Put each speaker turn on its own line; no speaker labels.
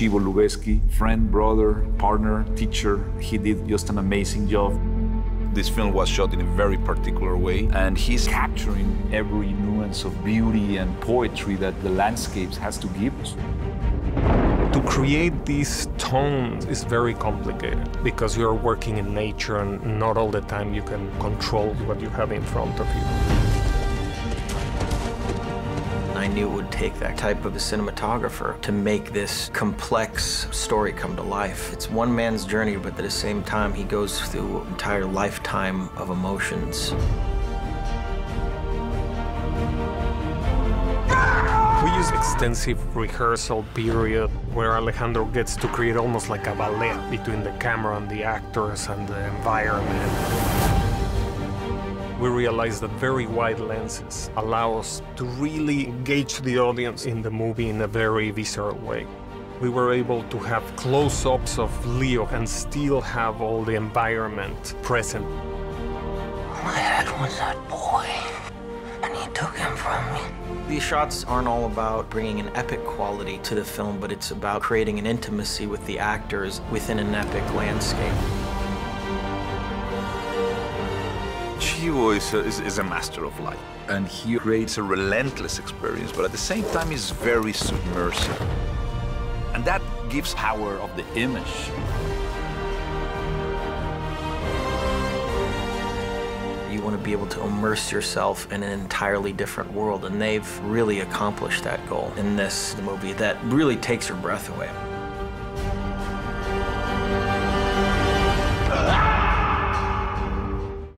Chivo Lubezki, friend, brother, partner, teacher. He did just an amazing job. This film was shot in a very particular way, and he's capturing every nuance of beauty and poetry that the landscapes has to give us.
To create these tones is very complicated because you're working in nature and not all the time you can control what you have in front of you.
Knew it would take that type of a cinematographer to make this complex story come to life. It's one man's journey, but at the same time, he goes through an entire lifetime of emotions.
We use extensive rehearsal period where Alejandro gets to create almost like a ballet between the camera and the actors and the environment. We realized that very wide lenses allow us to really engage the audience in the movie in a very visceral way. We were able to have close-ups of Leo and still have all the environment present.
My dad was that boy, and he took him from me.
These shots aren't all about bringing an epic quality to the film, but it's about creating an intimacy with the actors within an epic landscape.
Chivo is a, is, is a master of light, and he creates a relentless experience, but at the same time is very submersive. And that gives power of the image.
You want to be able to immerse yourself in an entirely different world, and they've really accomplished that goal in this movie that really takes your breath away.